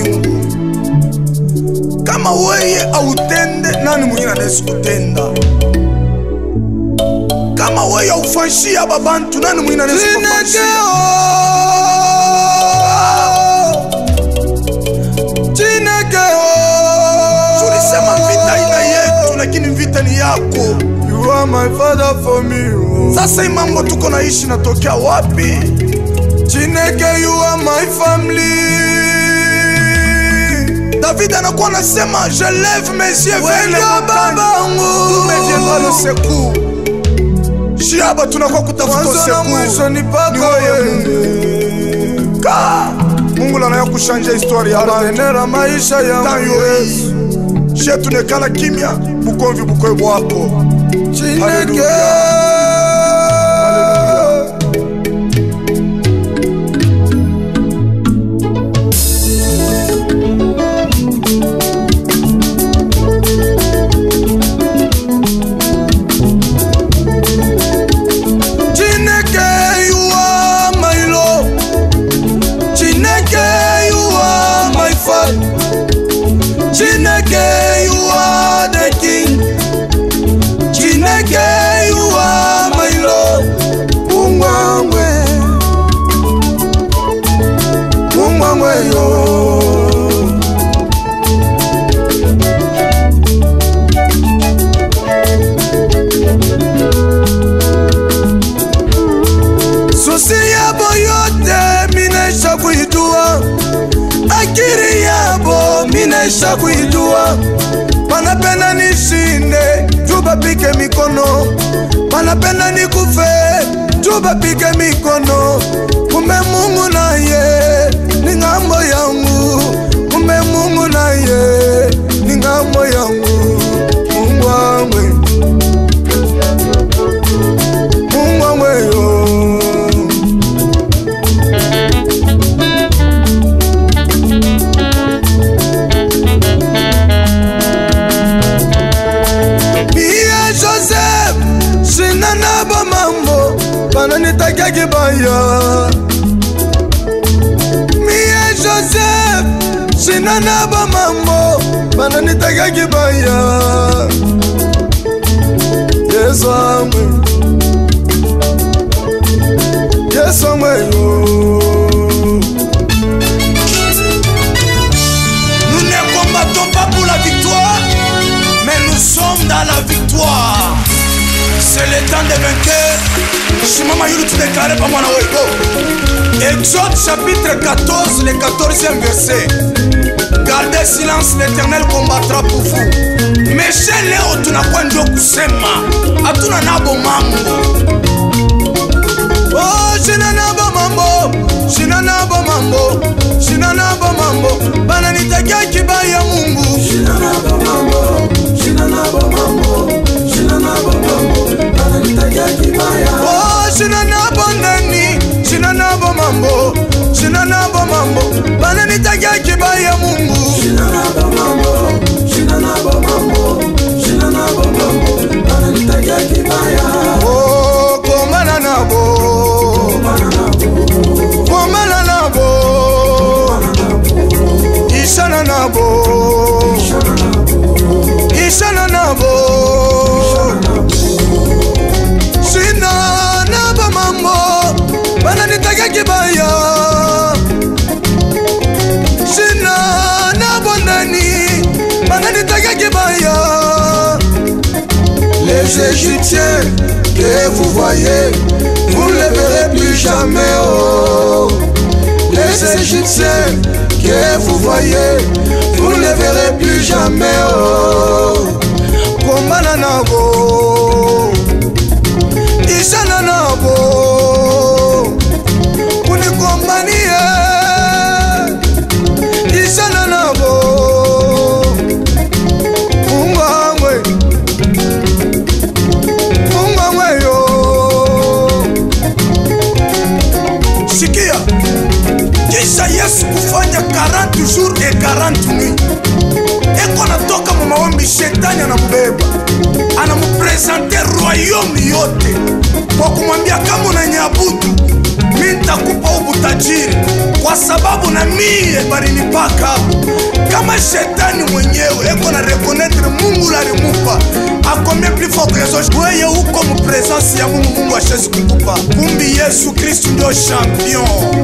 mbingu kama weye autende nani mwingine anawezi kutenda kama weye aufashia babantu nani mwingine anawezi kufashia tulisema vita ina yetu lakini vita ni yako You are my father for me. Oh. sasa hii mambo tuko naishi natokea wapi Chineke, you are my family. david anakuwa anasema je lève mes yeux vers les montagnes le secours. Shia bato nakuwa kutafuta secours. mungula nayo kushanja histoire yabanera maisha yangu yesu. Shetu nekala kimya. Bukomvi bukoye bwako. Hallelujah. Yabo minesha kuijua. Wanapenda nishinde juu bapike mikono, wanapenda nikufe juu bapike mikono. Kumbe Mungu naye Mie Joseph sina nabo mambo bananitakia kibaya. Yesu wangu, Yesu wangu yo. Nous ne combattons pas pour la victoire, mais nous sommes dans la victoire. C'est le temps de vainqueur. Shimama yulu tudekare pamoja na wewe. Exode chapitre 14, le 14e verset. Gardez silence, l'éternel combattra pour vous. Meshe leo tunakuwa ndio kusema hatuna nabo mambo. Les Égyptiens que vous voyez, vous ne les verrez plus jamais. Oh. Les Égyptiens que vous voyez, vous ne les verrez plus jamais. Oh. Kisha Yesu kufanya 40 jours et 40 nuits, eko anatoka mu shetani anambeba. Anamupresente royaume yote. Kwa kumwambia kama unanyabudu mi nitakupa ubutajiri, kwa sababu na mie balinipaka kama shetani mwenyewe eko na rekonetre mungu lalimupa akomie plus weye uko mupresence ya mungu mungu ashezi kukupa. Kumbi yesu kristu ndio champion